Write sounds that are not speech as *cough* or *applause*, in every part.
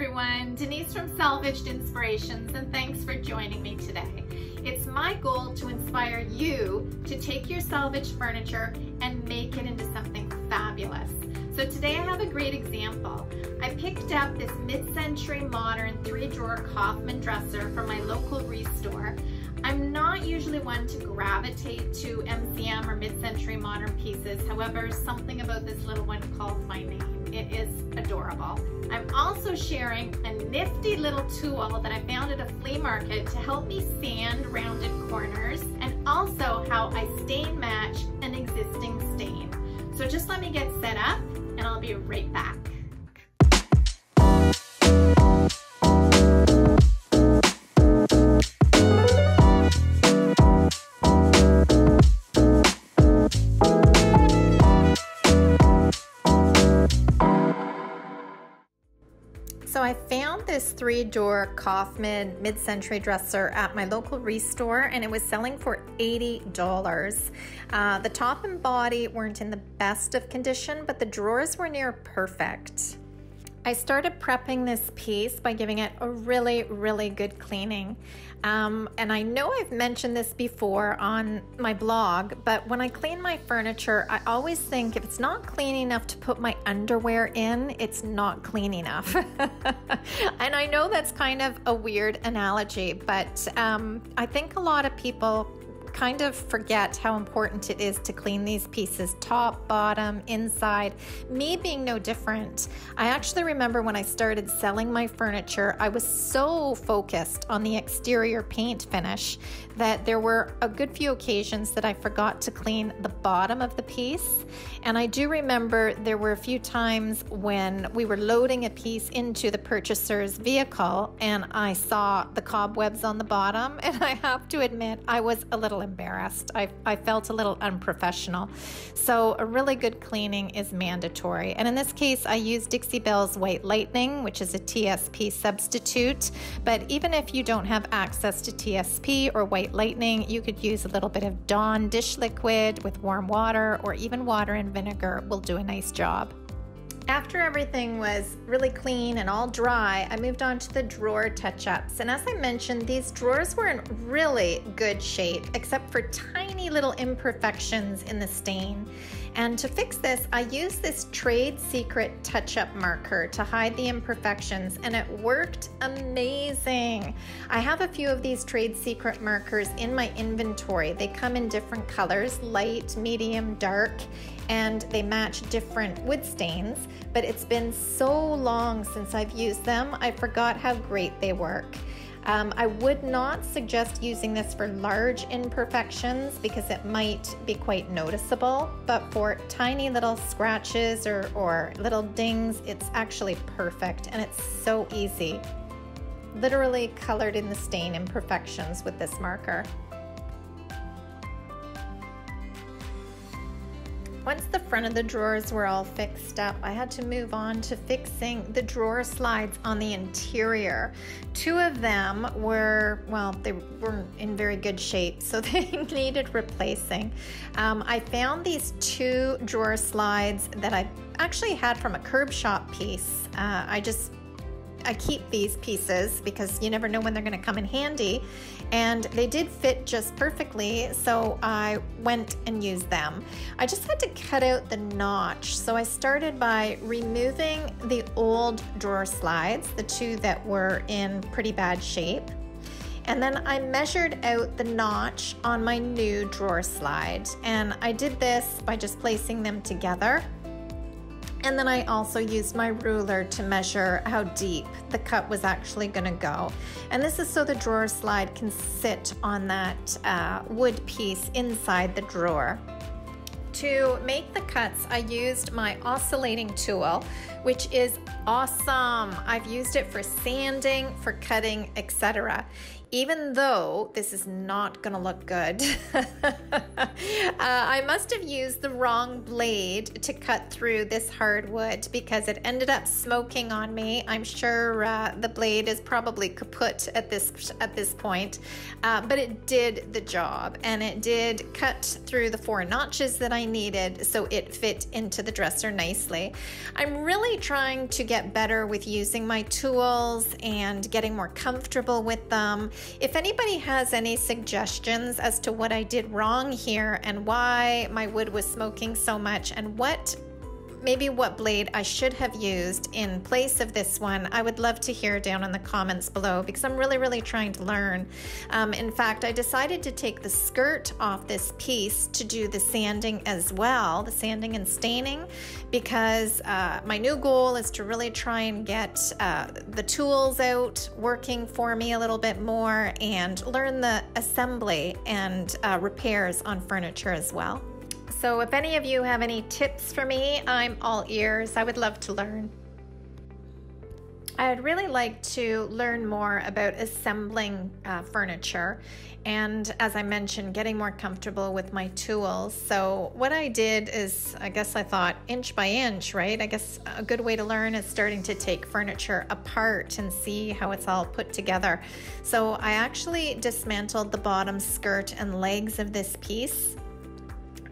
everyone, Denise from Salvaged Inspirations and thanks for joining me today. It's my goal to inspire you to take your salvaged furniture and make it into something fabulous. So today I have a great example. I picked up this mid-century modern three-drawer Kaufman dresser from my local restore. I'm not usually one to gravitate to MCM or mid-century modern pieces. However, something about this little one calls my name. It is adorable. I'm also sharing a nifty little tool that I found at a flea market to help me sand rounded corners and also how I stain match an existing stain. So just let me get set up and I'll be right back. I found this three-door Kaufman mid-century dresser at my local restore and it was selling for $80. Uh, the top and body weren't in the best of condition, but the drawers were near perfect. I started prepping this piece by giving it a really, really good cleaning. Um, and I know I've mentioned this before on my blog, but when I clean my furniture, I always think if it's not clean enough to put my underwear in, it's not clean enough. *laughs* and I know that's kind of a weird analogy, but um, I think a lot of people kind of forget how important it is to clean these pieces top, bottom, inside. Me being no different. I actually remember when I started selling my furniture, I was so focused on the exterior paint finish that there were a good few occasions that I forgot to clean the bottom of the piece. And I do remember there were a few times when we were loading a piece into the purchaser's vehicle and I saw the cobwebs on the bottom. *laughs* And I have to admit, I was a little embarrassed. I, I felt a little unprofessional. So, a really good cleaning is mandatory. And in this case, I used Dixie Belle's White Lightning, which is a TSP substitute. But even if you don't have access to TSP or White Lightning, you could use a little bit of Dawn dish liquid with warm water or even water and vinegar will do a nice job. After everything was really clean and all dry, I moved on to the drawer touch-ups. And as I mentioned, these drawers were in really good shape, except for tiny little imperfections in the stain. And to fix this, I used this Trade Secret touch-up marker to hide the imperfections, and it worked amazing. I have a few of these Trade Secret markers in my inventory. They come in different colors, light, medium, dark, and they match different wood stains, but it's been so long since I've used them, I forgot how great they work. Um, I would not suggest using this for large imperfections because it might be quite noticeable, but for tiny little scratches or, or little dings, it's actually perfect and it's so easy. Literally colored in the stain imperfections with this marker. Once the front of the drawers were all fixed up, I had to move on to fixing the drawer slides on the interior. Two of them were, well, they weren't in very good shape, so *laughs* they needed replacing. Um, I found these two drawer slides that I actually had from a curb shop piece. Uh, I just I keep these pieces because you never know when they're going to come in handy. And they did fit just perfectly, so I went and used them. I just had to cut out the notch. So I started by removing the old drawer slides, the two that were in pretty bad shape. And then I measured out the notch on my new drawer slide. And I did this by just placing them together. And then I also used my ruler to measure how deep the cut was actually gonna go. And this is so the drawer slide can sit on that uh, wood piece inside the drawer. To make the cuts, I used my oscillating tool, which is awesome. I've used it for sanding, for cutting, etc. even though this is not going to look good. *laughs* uh, I must have used the wrong blade to cut through this hardwood because it ended up smoking on me. I'm sure uh, the blade is probably kaput at this at this point, uh, but it did the job and it did cut through the four notches that I needed so it fit into the dresser nicely. I'm really trying to get better with using my tools and getting more comfortable with them. If anybody has any suggestions as to what I did wrong here and why my wood was smoking so much and what maybe what blade I should have used in place of this one, I would love to hear down in the comments below because I'm really, really trying to learn. Um, in fact, I decided to take the skirt off this piece to do the sanding as well, the sanding and staining, because uh, my new goal is to really try and get uh, the tools out working for me a little bit more and learn the assembly and uh, repairs on furniture as well. So, if any of you have any tips for me, I'm all ears. I would love to learn. I'd really like to learn more about assembling uh, furniture and, as I mentioned, getting more comfortable with my tools. So, what I did is, I guess I thought inch by inch, right? I guess a good way to learn is starting to take furniture apart and see how it's all put together. So, I actually dismantled the bottom skirt and legs of this piece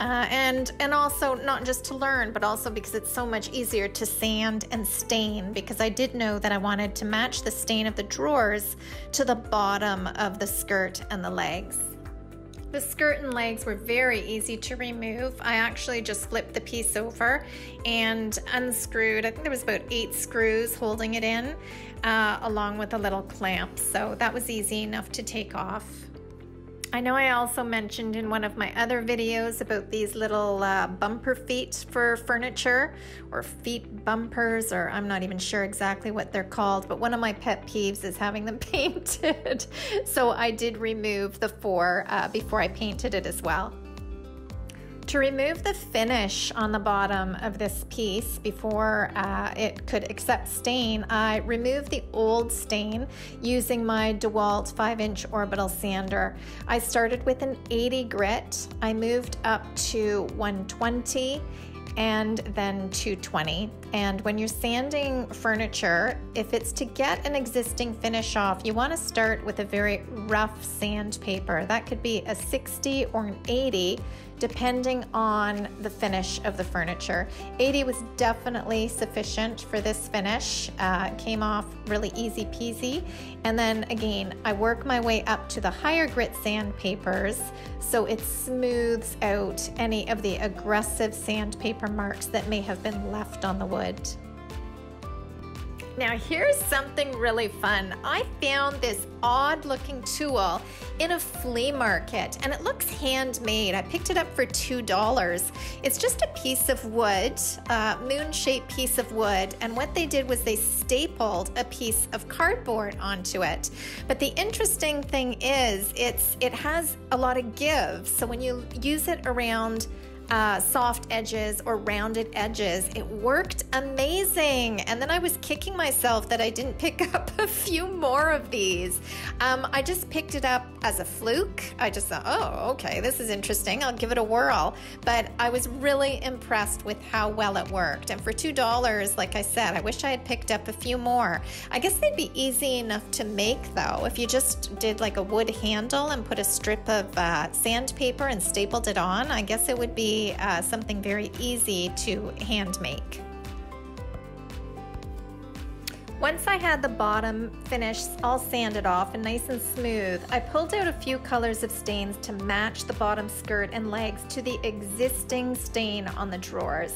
uh, and and also not just to learn, but also because it's so much easier to sand and stain. Because I did know that I wanted to match the stain of the drawers to the bottom of the skirt and the legs. The skirt and legs were very easy to remove. I actually just flipped the piece over and unscrewed. I think there was about eight screws holding it in, uh, along with a little clamp. So that was easy enough to take off. I know I also mentioned in one of my other videos about these little uh, bumper feet for furniture or feet bumpers, or I'm not even sure exactly what they're called, but one of my pet peeves is having them *laughs* painted. so I did remove the four uh, before I painted it as well. To remove the finish on the bottom of this piece before uh, it could accept stain, I removed the old stain using my DeWalt 5 inch orbital sander. I started with an 80 grit, I moved up to 120 and then 220. And when you're sanding furniture, if it's to get an existing finish off, you want to start with a very rough sandpaper. That could be a 60 or an 80 depending on the finish of the furniture. 80 was definitely sufficient for this finish. Uh, came off really easy peasy. And then again, I work my way up to the higher grit sandpapers so it smooths out any of the aggressive sandpaper marks that may have been left on the wood. Now here's something really fun. I found this odd looking tool in a flea market and it looks handmade. I picked it up for $2. It's just a piece of wood, a moon shaped piece of wood. And what they did was they stapled a piece of cardboard onto it. But the interesting thing is it's it has a lot of give. So when you use it around uh, soft edges or rounded edges. It worked amazing. And then I was kicking myself that I didn't pick *laughs* up a few more of these. Um, I just picked it up as a fluke. I just thought, oh, okay, this is interesting. I'll give it a whirl. But I was really impressed with how well it worked. And for $2, like I said, I wish I had picked up a few more. I guess they'd be easy enough to make though. If you just did like a wood handle and put a strip of uh, sandpaper and stapled it on, I guess it would be uh, something very easy to hand make. Once I had the bottom finish all sanded off and nice and smooth, I pulled out a few colors of stains to match the bottom skirt and legs to the existing stain on the drawers.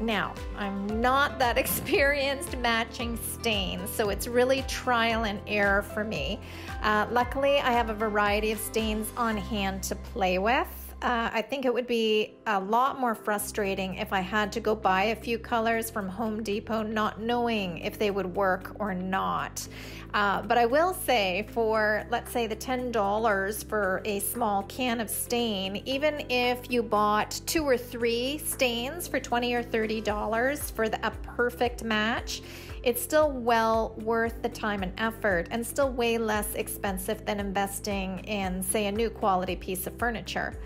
Now, I'm not that *laughs* experienced matching stains, so it's really trial and error for me. Uh, luckily, I have a variety of stains on hand to play with. Uh, I think it would be a lot more frustrating if I had to go buy a few colors from Home Depot, not knowing if they would work or not. Uh, but I will say, for let's say the $10 for a small can of stain, even if you bought two or three stains for 20 or $30 for the, a perfect match, it's still well worth the time and effort and still way less expensive than investing in, say, a new quality piece of furniture.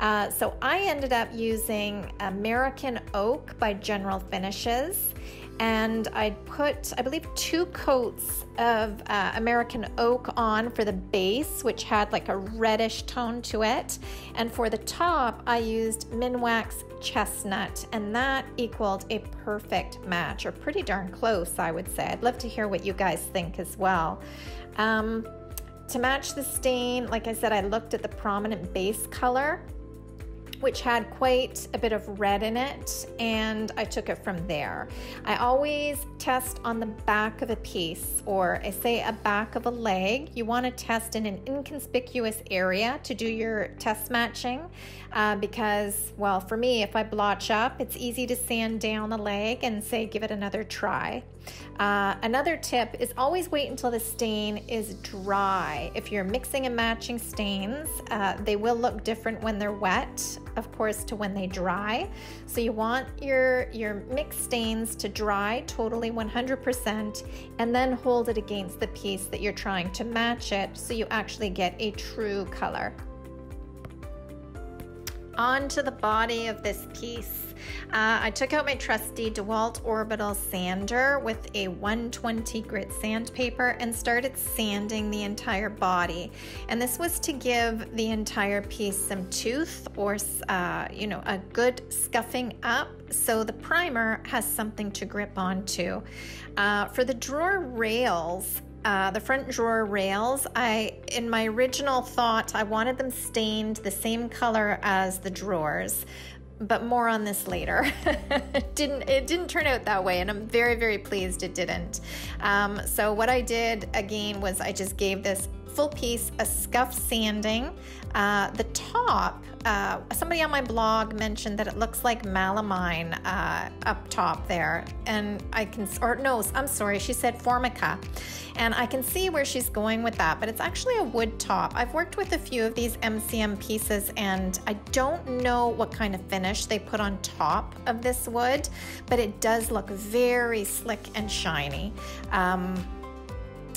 Uh, so I ended up using American Oak by General Finishes and I put, I believe, two coats of uh, American oak on for the base, which had like a reddish tone to it. And for the top, I used Minwax chestnut, and that equaled a perfect match, or pretty darn close, I would say. I'd love to hear what you guys think as well. Um, to match the stain, like I said, I looked at the prominent base color which had quite a bit of red in it, and I took it from there. I always test on the back of a piece, or I say a back of a leg. You want to test in an inconspicuous area to do your test matching uh, because, well, for me, if I blotch up, it's easy to sand down the leg and say, give it another try. Uh, another tip is always wait until the stain is dry. If you're mixing and matching stains, uh, they will look different when they're wet, of course, to when they dry. So you want your, your mixed stains to dry totally 100% and then hold it against the piece that you're trying to match it so you actually get a true color onto the body of this piece. Uh, I took out my trusty DeWalt Orbital sander with a 120 grit sandpaper and started sanding the entire body. And this was to give the entire piece some tooth or, uh, you know, a good scuffing up so the primer has something to grip onto. Uh, for the drawer rails, uh, the front drawer rails, I in my original thought I wanted them stained the same color as the drawers, but more on this later. it *laughs* didn't it didn't turn out that way, and I'm very very pleased it didn't. Um, so what I did again was I just gave this full piece a scuff sanding. Uh, the top, uh, somebody on my blog mentioned that it looks like melamine uh, up top there, and I can, or no, I'm sorry, she said formica. And I can see where she's going with that, but it's actually a wood top. I've worked with a few of these MCM pieces and I don't know what kind of finish they put on top of this wood, but it does look very slick and shiny. Um,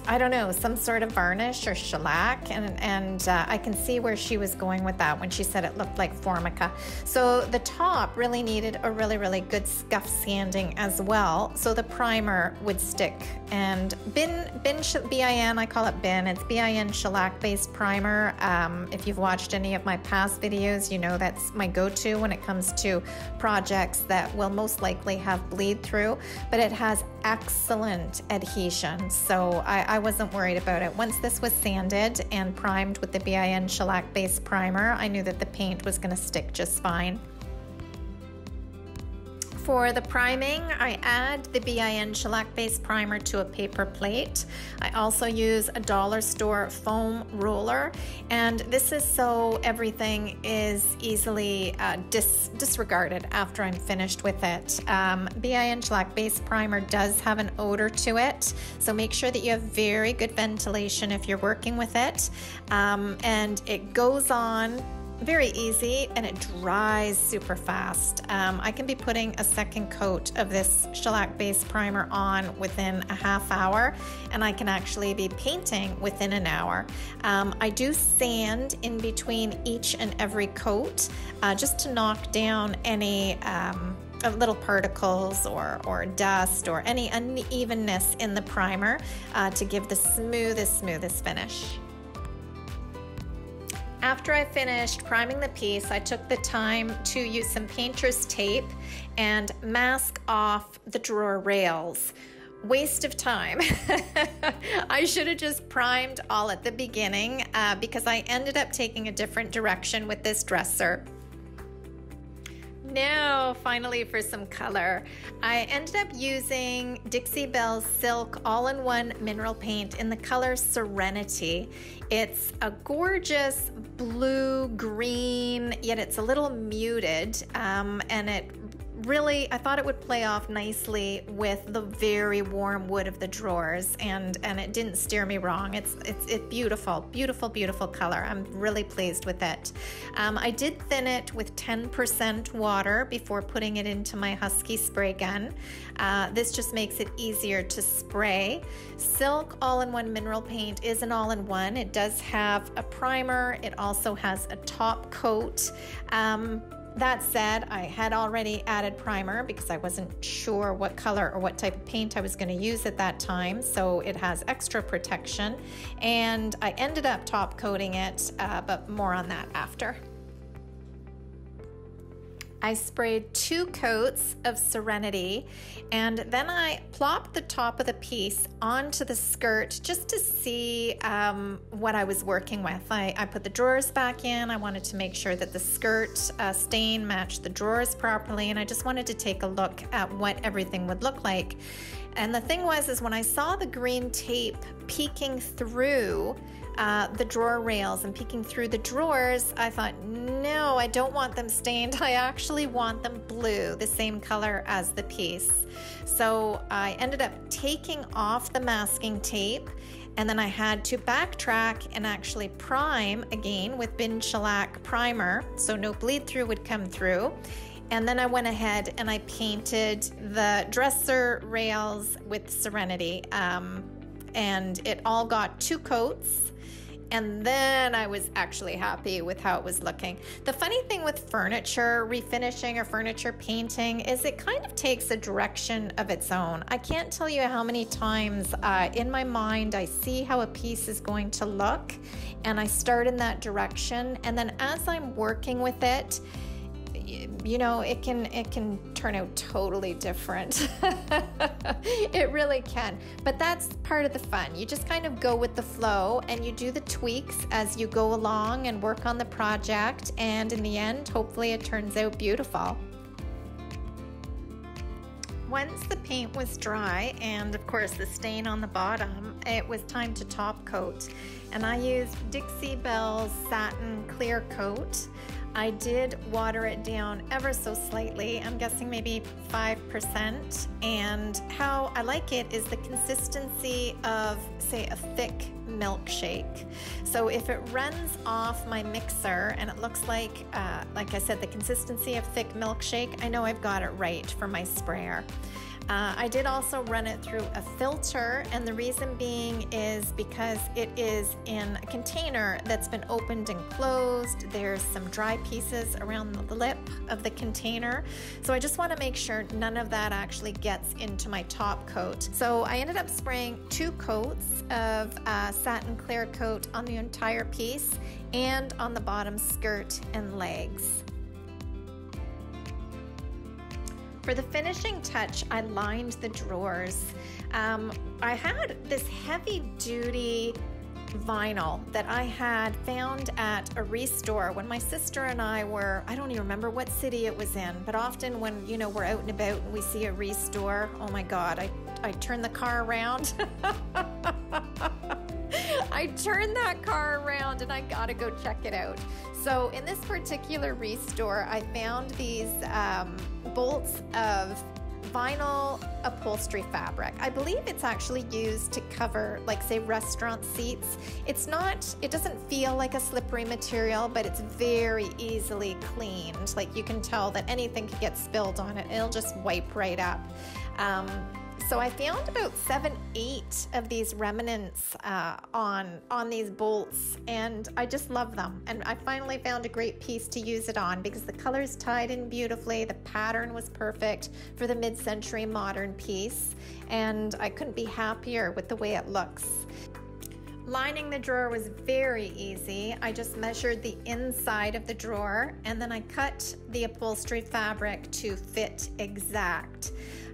I don't know, some sort of varnish or shellac. And, and uh, I can see where she was going with that when she said it looked like Formica. So the top really needed a really, really good scuff sanding as well. So the primer would stick. And Bin, Bin, B-I-N, I call it Bin. It's B-I-N shellac based primer. Um, if you've watched any of my past videos, you know that's my go-to when it comes to projects that will most likely have bleed through, but it has excellent adhesion. So I, I wasn't worried about it. Once this was sanded and primed with the BIN shellac base primer, I knew that the paint was going to stick just fine. For the priming, I add the BIN shellac based primer to a paper plate. I also use a dollar store foam roller, and this is so everything is easily uh, dis disregarded after I'm finished with it. Um, BIN shellac based primer does have an odor to it, so make sure that you have very good ventilation if you're working with it. Um, and it goes on very easy and it dries super fast. Um, I can be putting a second coat of this shellac base primer on within a half hour and I can actually be painting within an hour. Um, I do sand in between each and every coat uh, just to knock down any um, little particles or, or dust or any unevenness in the primer uh, to give the smoothest, smoothest finish. After I finished priming the piece, I took the time to use some painter's tape and mask off the drawer rails. Waste of time. *laughs* I should have just primed all at the beginning uh, because I ended up taking a different direction with this dresser. Now, finally, for some color. I ended up using Dixie Belle's Silk All-in-One Mineral Paint in the color Serenity. It's a gorgeous blue-green, yet it's a little muted, um, and it really, I thought it would play off nicely with the very warm wood of the drawers, and and it didn't steer me wrong. It's it's it's beautiful, beautiful, beautiful color. I'm really pleased with it. Um, I did thin it with 10% water before putting it into my Husky spray gun. Uh, this just makes it easier to spray. Silk all-in-one mineral paint is an all-in-one. It does have a primer. It also has a top coat. Um, that said, I had already added primer because I wasn't sure what color or what type of paint I was going to use at that time, so it has extra protection. And I ended up top coating it, uh, but more on that after. I sprayed two coats of Serenity and then I plopped the top of the piece onto the skirt just to see um, what I was working with. I, I, put the drawers back in. I wanted to make sure that the skirt uh, stain matched the drawers properly and I just wanted to take a look at what everything would look like. And the thing was is when I saw the green tape peeking through uh, the drawer rails and peeking through the drawers, I thought, no, I don't want them stained. *laughs* I actually want them blue, the same color as the piece. So I ended up taking off the masking tape and then I had to backtrack and actually prime again with bin shellac primer so no bleed through would come through. And then I went ahead and I painted the dresser rails with Serenity. Um, and it all got two coats and then I was actually happy with how it was looking. The funny thing with furniture refinishing or furniture painting is it kind of takes a direction of its own. I can't tell you how many times uh, in my mind I see how a piece is going to look and I start in that direction, and then as I'm working with it, you know it can it can turn out totally different. *laughs* It really can. But that's part of the fun. You just kind of go with the flow and you do the tweaks as you go along and work on the project. And in the end hopefully it turns out beautiful. Once the paint was dry and of course the stain on the bottom, it was time to top coat. And I used Dixie Belle's Satin Clear Coat. I did water it down ever so slightly. I'm guessing maybe 5%. And how I like it is the consistency of, say, a thick milkshake. So if it runs off my mixer and it looks like, uh, like I said, the consistency of thick milkshake, I know I've got it right for my sprayer. Uh, I did also run it through a filter, and the reason being is because it is in a container that's been opened and closed. There's some dry pieces around the lip of the container. So I just want to make sure none of that actually gets into my top coat. So I ended up spraying two coats of uh, satin clear coat on the entire piece and on the bottom skirt and legs. For the finishing touch, I lined the drawers. Um, I had this heavy duty vinyl that I had found at a restore when my sister and I were, I don't even remember what city it was in, but often when, you know, we're out and about and we see a restore, oh my God, I, I turn the car around. *laughs* I turned that car around and I gotta go check it out. So in this particular restore, I found these um, bolts of vinyl upholstery fabric. I believe it's actually used to cover, like, say, restaurant seats. It's not, it doesn't feel like a slippery material, but it's very easily cleaned. Like, you can tell that anything could get spilled on it, it'll just wipe right up. Um, so I found about seven, eight of these remnants uh, on on these bolts, and I just love them. And I finally found a great piece to use it on because the colors tied in beautifully. The pattern was perfect for the mid-century modern piece, and I couldn't be happier with the way it looks. Lining the drawer was very easy. I just measured the inside of the drawer and then I cut the upholstery fabric to fit exact.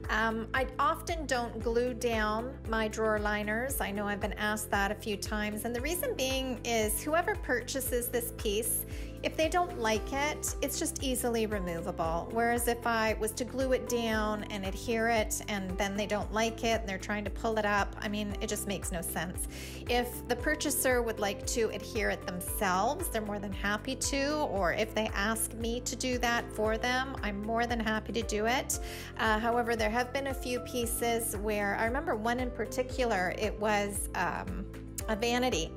Um, I often don't glue down my drawer liners. I know I've been asked that a few times, and the reason being is whoever purchases this piece, if they don't like it, it's just easily removable. Whereas if I was to glue it down and adhere it and then they don't like it and they're trying to pull it up, I mean, it just makes no sense. If the purchaser would like to adhere it themselves, they're more than happy to, or if they ask me to do that for them, I'm more than happy to do it. Uh, however, there have been a few pieces where I remember one in particular, it was. Um, a vanity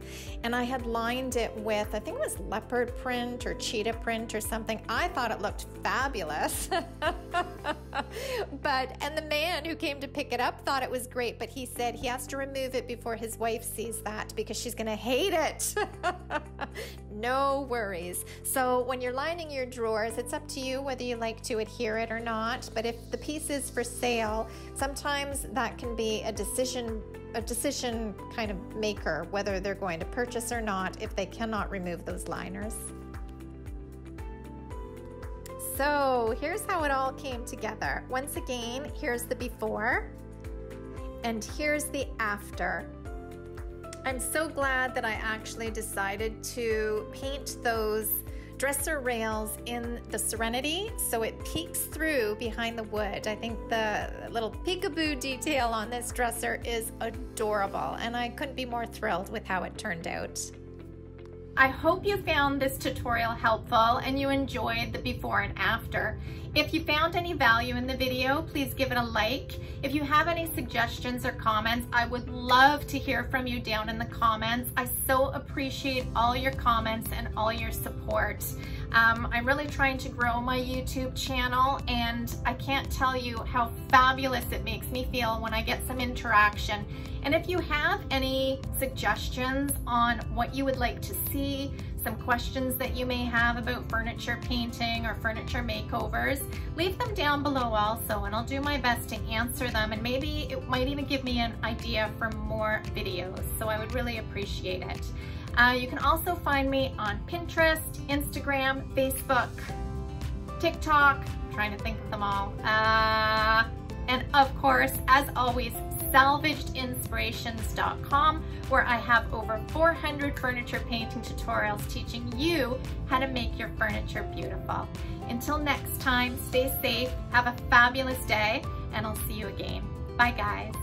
and I had lined it with, I think it was leopard print or cheetah print or something. I thought it looked fabulous. *laughs* but, and the man who came to pick it up thought it was great, but he said he has to remove it before his wife sees that because she's going to hate it. *laughs* no worries. So when you're lining your drawers, it's up to you whether you like to adhere it or not. But if the piece is for sale, sometimes that can be a decision a decision kind of maker whether they're going to purchase or not if they cannot remove those liners. So here's how it all came together. Once again, here's the before and here's the after. I'm so glad that I actually decided to paint those dresser rails in the Serenity so it peeks through behind the wood. I think the little peekaboo detail on this dresser is adorable and I couldn't be more thrilled with how it turned out. I hope you found this tutorial helpful and you enjoyed the before and after. If you found any value in the video, please give it a like. If you have any suggestions or comments, I would love to hear from you down in the comments. I so appreciate all your comments and all your support. Um, I'm really trying to grow my YouTube channel and I can't tell you how fabulous it makes me feel when I get some interaction. And if you have any suggestions on what you would like to see, some questions that you may have about furniture painting or furniture makeovers, leave them down below also and I'll do my best to answer them and maybe it might even give me an idea for more videos. So I would really appreciate it. Uh, you can also find me on Pinterest, Instagram, Facebook, TikTok, trying to think of them all. Uh, and of course, as always, salvagedinspirations.com where I have over 400 furniture painting tutorials teaching you how to make your furniture beautiful. Until next time, stay safe, have a fabulous day, and I'll see you again. Bye guys.